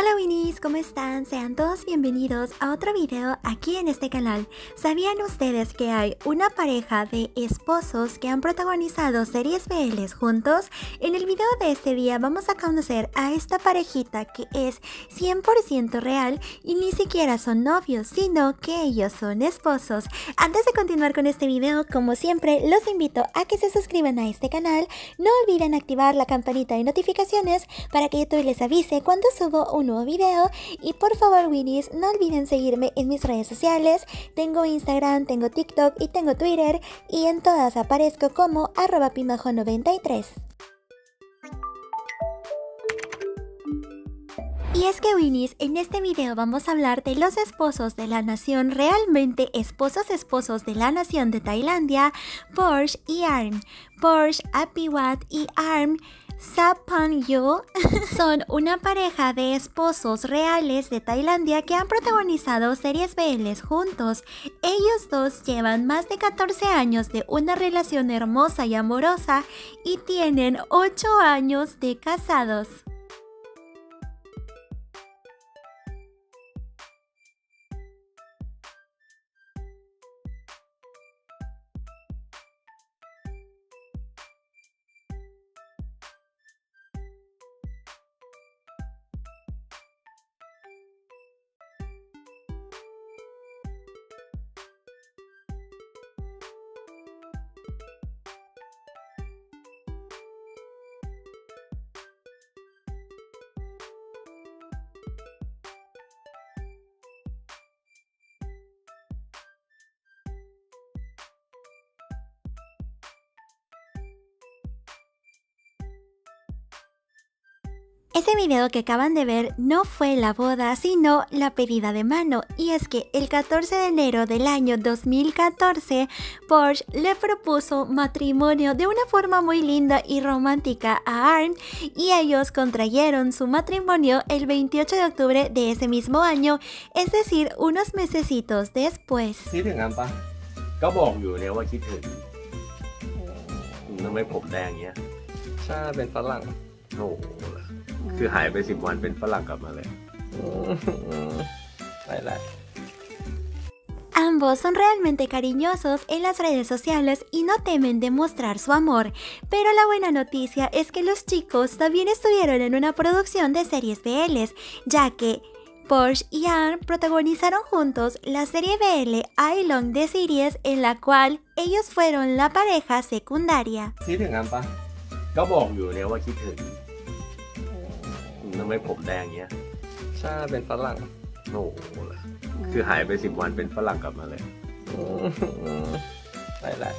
Hola Winnies, ¿cómo están? Sean todos bienvenidos a otro video aquí en este canal. ¿Sabían ustedes que hay una pareja de esposos que han protagonizado series BLs juntos? En el video de este día vamos a conocer a esta parejita que es 100% real y ni siquiera son novios, sino que ellos son esposos. Antes de continuar con este video, como siempre, los invito a que se suscriban a este canal. No olviden activar la campanita de notificaciones para que YouTube les avise cuando subo un nuevo video y por favor Winnies no olviden seguirme en mis redes sociales, tengo Instagram, tengo TikTok y tengo Twitter y en todas aparezco como arroba pimajo93. Y es que Winnies, en este video vamos a hablar de los esposos de la nación, realmente esposos esposos de la nación de Tailandia, Porsche y Arm. Porsche, Apiwat y Arm Sapanyo son una pareja de esposos reales de Tailandia que han protagonizado series BLs juntos. Ellos dos llevan más de 14 años de una relación hermosa y amorosa y tienen 8 años de casados. Ese video que acaban de ver no fue la boda, sino la pedida de mano. Y es que el 14 de enero del año 2014, Porsche le propuso matrimonio de una forma muy linda y romántica a Arn y ellos contrayeron su matrimonio el 28 de octubre de ese mismo año, es decir, unos mesecitos después. คิ คิดถึงทำไมผมแดงเงี้ย ใช่เป็นฝรั่ง โอ้โหคือหายไปสิบวันเป็นฝรั่งกลับมาเลย ไปแหละ Ambos son realmente cariñosos en las redes sociales y no temen demostrar su amor, pero la buena noticia es que los chicos también estuvieron en una producción de series BLs, ya que Porsche y Ann protagonizaron juntos la serie BL I Long de Series en la cual ellos fueron la pareja secundaria. คิ ทำไมผมแดงเงี้ยใช่เป็นฝรั่งโอ้โหคือหายไปสิบวันเป็นฝรั่งกลับมาเลย ไปแหละ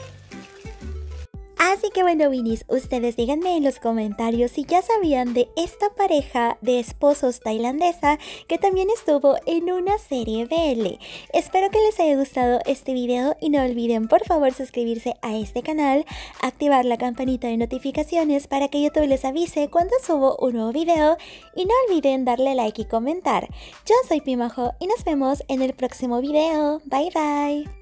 Así que bueno, Winnies, ustedes díganme en los comentarios si ya sabían de esta pareja de esposos tailandesa que también estuvo en una serie BL. Espero que les haya gustado este video y no olviden por favor suscribirse a este canal, activar la campanita de notificaciones para que YouTube les avise cuando subo un nuevo video y no olviden darle like y comentar. Yo soy Pimajo y nos vemos en el próximo video. Bye bye.